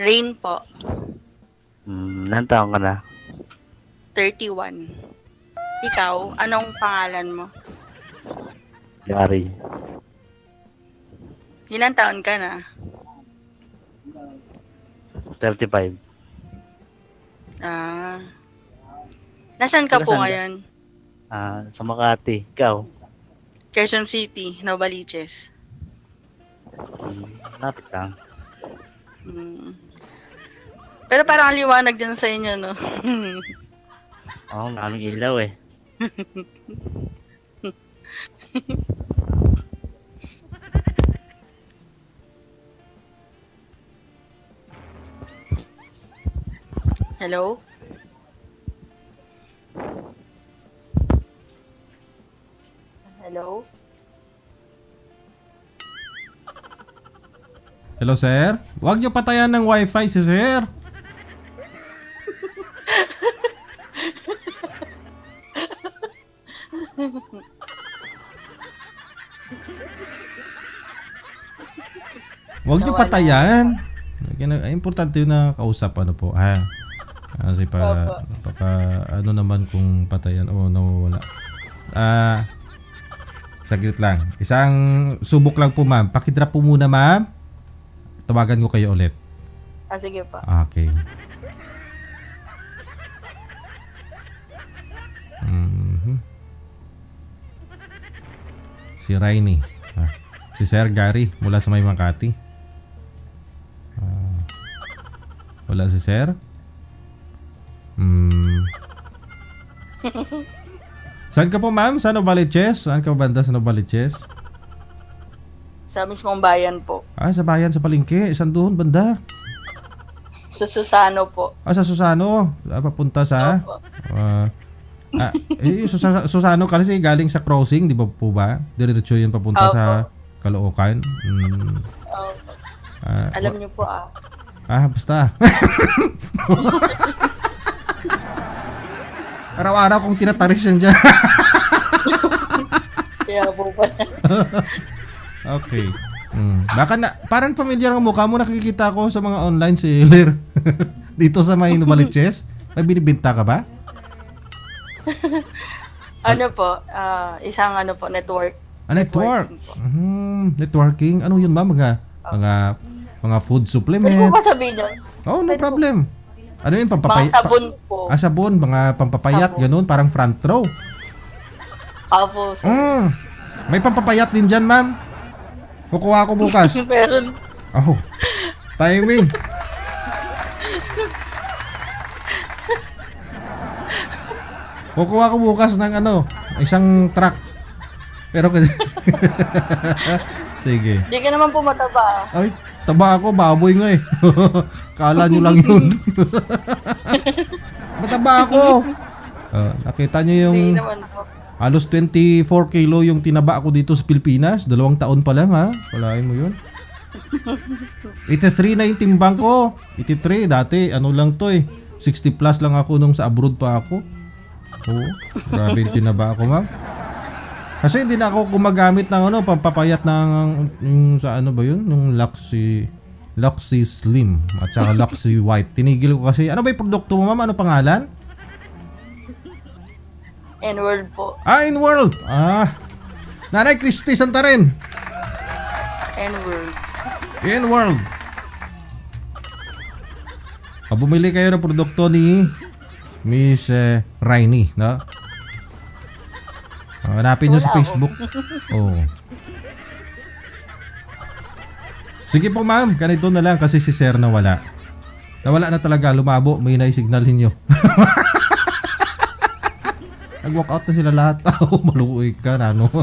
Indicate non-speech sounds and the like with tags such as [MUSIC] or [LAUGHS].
Rain po. Hmm, ilan taon ka na? 31. Ikaw, anong pangalan mo? Gary. Ilan taon ka na? 35. Ah. Nasaan ka po Taga saan ka? ngayon? Ah, sa Makati. Ikaw? Quezon City, Novaliches. Hmm, lapit lang. Hmm. Pero parang ang liwanag dyan sa inyo, no? [LAUGHS] Oo, oh, naming ilaw eh. Hello? Hello? Hello, sir? Huwag niyo patayan ng wifi si sir. Huwag Nawala. patayan. Importante yun na kausap ano po. Ha? Kasi para, baka ano naman kung patayan o nawawala. Ah, saglit lang. Isang subok lang po ma'am. Pakidrop po muna ma'am. Tawagan ko kayo ulit. Ah, sige pa. Okay. Si Rainy. Ah, si Sir Gary mula sa May Makati. Ah, wala si Sir? Hmm. [LAUGHS] Saan ka po ma'am? Sa Novaliches? Saan ka banda sa Novaliches? Sa mismong bayan po. Ah, sa bayan sa Palengke. Saan doon banda? Sa Susano po. Ah, sa Susano. Ah, papunta sa... Ah, ah, eh, yung Susa- Susano kasi galing sa crossing, di ba po ba? Diretso yun papunta Opo. sa Caloocan. Mm. Opo. Ah, Alam niyo po ah. ah, basta. [LAUGHS] Araw-araw kong tinataris yan dyan. [LAUGHS] Kaya po pa. [LAUGHS] okay. Mm. Baka na, parang familiar ang mukha mo nakikita ko sa mga online seller. Dito sa may Novaliches. May binibinta ka ba? [LAUGHS] ano po, ah, isang ano po, network. Ah, network. Networking po. Hmm, networking. Ano yun ba? Mga, mga, mga food Pwede supplement. po ba sabihin yun? Oh, no problem. Ano yun? Pampapay Mga sabon po. Ah, sabon. Mga pampapayat. Sabon. Ganun. Parang front row. Opo. So, Mm. May pampapayat din dyan, ma'am. Kukuha ko bukas. [LAUGHS] meron. Oh. Timing. Kukuha ko bukas ng ano, isang truck. Pero kasi... [LAUGHS] Sige. Hindi ka naman po mataba. ah. Ay, taba ako, baboy nga eh. [LAUGHS] Kala nyo lang yun. [LAUGHS] Mataba ako. Ah, nakita nyo yung Hindi naman po. halos 24 kilo yung tinaba ako dito sa Pilipinas. Dalawang taon pa lang ha. Walain mo yun. 83 na yung timbang ko. 83, dati ano lang to eh. 60 plus lang ako nung sa abroad pa ako. Oo, grabe yung tinaba ako ma'am. Kasi hindi na ako gumagamit ng ano, pampapayat ng yung sa ano ba yun? Yung Luxy Luxy Slim at saka Luxy White. Tinigil ko kasi. Ano ba yung produkto mo ma'am? Ano pangalan? N-word po. Ah, in world. Ah. Nanay Christy Santa rin. N-word. In world. Ah, bumili kayo ng produkto ni Miss eh, Rainy, no? Ah, hanapin nyo sa. Facebook. Oo. Sige po ma'am, ganito na lang kasi si Sir nawala. Nawala na talaga, lumabo, may naisignalhin nyo. [LAUGHS] Nag-walk out na sila lahat. [LAUGHS] Oh, maluoy ka na, no? [LAUGHS]